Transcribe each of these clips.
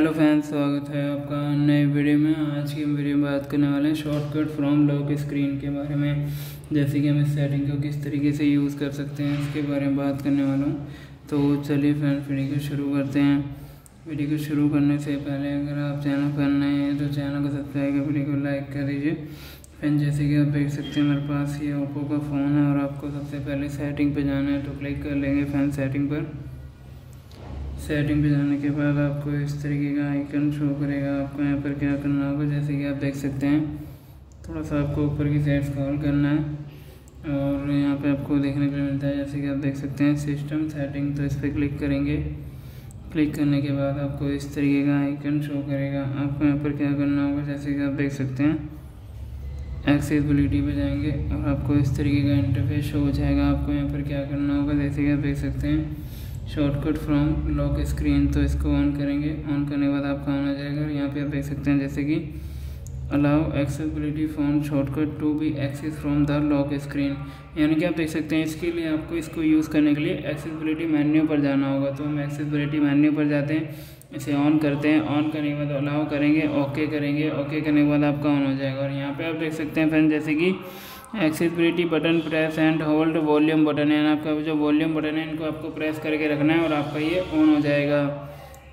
Hello friends, स्वागत है आपका नए वीडियो में। आज की वीडियो में बात करने वाले हैं शॉर्टकट फ्रॉम लॉक स्क्रीन के बारे में। जैसे कि हम इस सेटिंग को किस तरीके से यूज़ कर सकते हैं, इसके बारे में बात करने वाला हूँ। तो चलिए फ्रेंड्स, वीडियो को शुरू करते हैं। वीडियो को शुरू करने से पहले अगर आप चैनल पर नए हैं तो चैनल को सब्सक्राइब कर वीडियो को लाइक कर दीजिए। फ्रेंड जैसे कि आप देख सकते हैं, मेरे पास ये ओप्पो का फ़ोन है और आपको सबसे पहले सेटिंग पर जाना है तो क्लिक कर लेंगे फ़ैन सेटिंग पर। सेटिंग पे जाने के बाद आपको इस तरीके का आइकन शो करेगा। आपको यहाँ पर क्या करना होगा, जैसे कि आप देख सकते हैं, थोड़ा सा आपको ऊपर की साइड स्क्रॉल करना है और यहाँ पे आपको देखने को मिलता है, जैसे कि आप देख सकते हैं सिस्टम सेटिंग तो इस पर क्लिक करेंगे। क्लिक करने के बाद आपको इस तरीके का आइकन शो करेगा। आपको यहाँ पर क्या करना होगा, जैसे कि आप देख सकते हैं एक्सेसबिलिटी पे जाएँगे और आपको इस तरीके का इंटरफेस शो हो जाएगा। आपको यहाँ पर क्या करना होगा, जैसे कि आप देख सकते हैं शॉर्टकट फ्रॉम लॉक स्क्रीन तो इसको ऑन करेंगे। ऑन करने के बाद आपका ऑन आ जाएगा यहाँ पे आप देख सकते हैं जैसे कि allow accessibility phone shortcut to be access from the lock screen यानी कि आप देख सकते हैं इसके लिए आपको इसको यूज़ करने के लिए एक्सेसिबिलिटी मेन्यू पर जाना होगा। तो हम एक्सेसिबिलिटी मेन्यू पर जाते हैं, इसे ऑन करते हैं। ऑन करने के बाद अलाउ करेंगे ओके करेंगे। ओके करने के बाद आपका ऑन हो जाएगा। और यहाँ पर आप देख सकते हैं फ्रेंड जैसे कि accessibility button press and hold volume button है आपका जो वॉल्यूम बटन है, इनको आपको प्रेस करके रखना है और आपका ये ऑन हो जाएगा।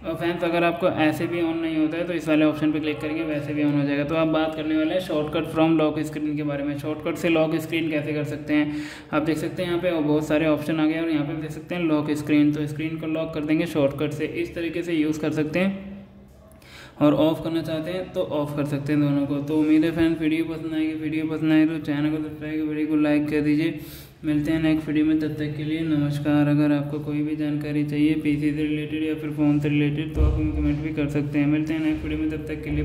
और फ्रेंड्स अगर आपको ऐसे भी ऑन नहीं होता है तो इस वाले ऑप्शन पे क्लिक करेंगे वैसे भी ऑन हो जाएगा। तो आप बात करने वाले हैं शॉर्टकट फ्रॉम लॉक स्क्रीन के बारे में। शॉर्टकट से लॉक स्क्रीन कैसे कर सकते हैं? आप देख सकते हैं यहाँ पे बहुत सारे ऑप्शन आ गए और यहाँ पे देख सकते हैं लॉक स्क्रीन तो स्क्रीन को लॉक कर देंगे शॉर्टकट से इस तरीके से यूज़ कर सकते हैं। और ऑफ़ करना चाहते हैं तो ऑफ़ कर सकते हैं दोनों को। तो उम्मीद है फ़ैन वीडियो पसंद आएगी। वीडियो पसंद आएगी तो चैनल को सब्सक्राइब वीडियो को लाइक कर दीजिए। मिलते हैं नेक्स्ट वीडियो में, तब तक के लिए नमस्कार। अगर आपको कोई भी जानकारी चाहिए पीसी से रिलेटेड या फिर फ़ोन से रिलेटेड तो आप कमेंट भी कर सकते हैं। मिलते हैं नेक्स्ट वीडियो में, तब तक के लिए